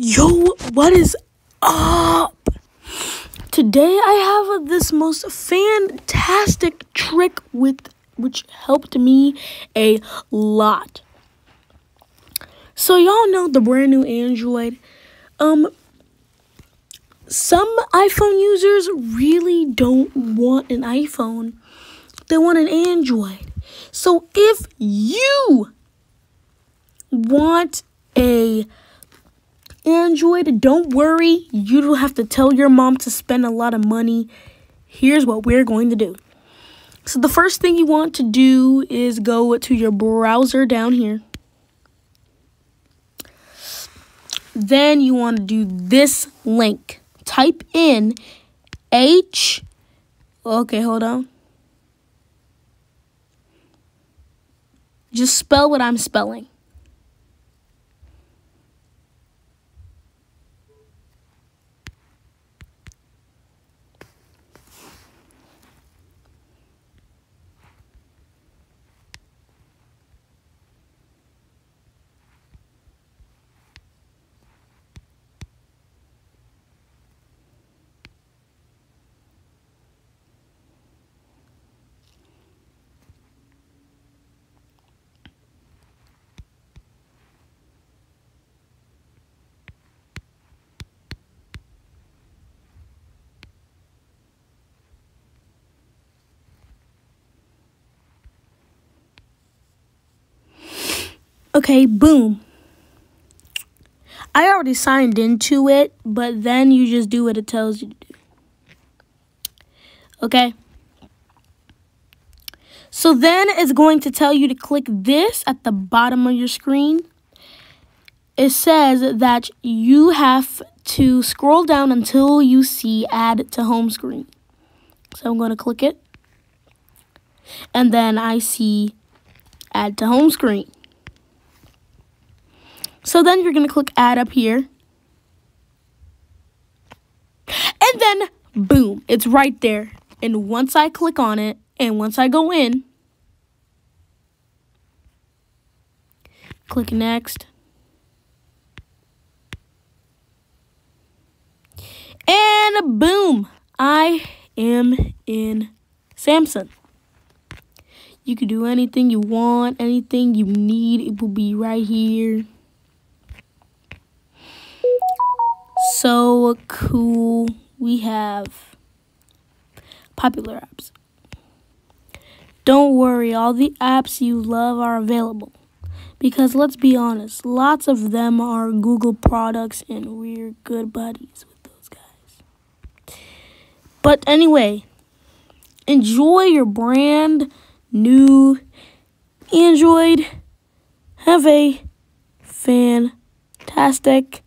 Yo, what is up? Today I have this most fantastic trick with which helped me a lot. So y'all know the brand new Android. Um some iPhone users really don't want an iPhone. They want an Android. So if you want a Android, don't worry. You don't have to tell your mom to spend a lot of money. Here's what we're going to do. So the first thing you want to do is go to your browser down here. Then you want to do this link. Type in H. Okay, hold on. Just spell what I'm spelling. Okay, boom. I already signed into it, but then you just do what it tells you to do. Okay? So then it's going to tell you to click this at the bottom of your screen. It says that you have to scroll down until you see add to home screen. So I'm going to click it. And then I see add to home screen. So then you're going to click add up here. And then, boom, it's right there. And once I click on it, and once I go in, click next. And boom, I am in Samsung. You can do anything you want, anything you need, it will be right here. So cool. We have popular apps. Don't worry, all the apps you love are available. Because let's be honest, lots of them are Google products and we're good buddies with those guys. But anyway, enjoy your brand new Android. Have a fantastic